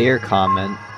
their comment